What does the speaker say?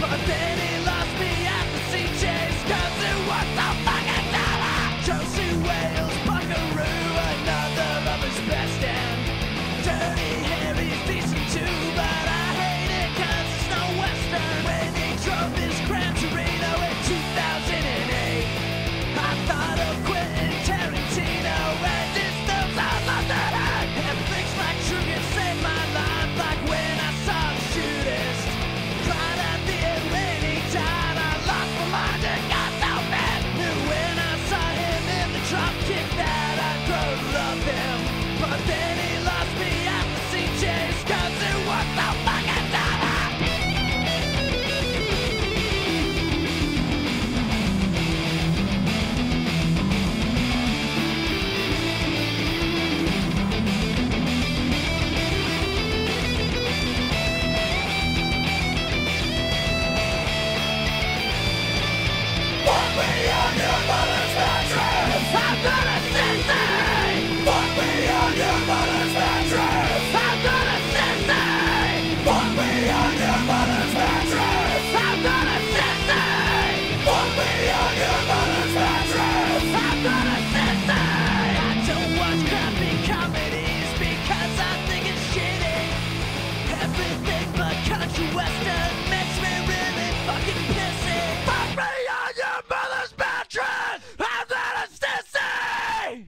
pathetic I